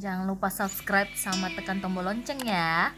Jangan lupa subscribe sama tekan tombol lonceng ya.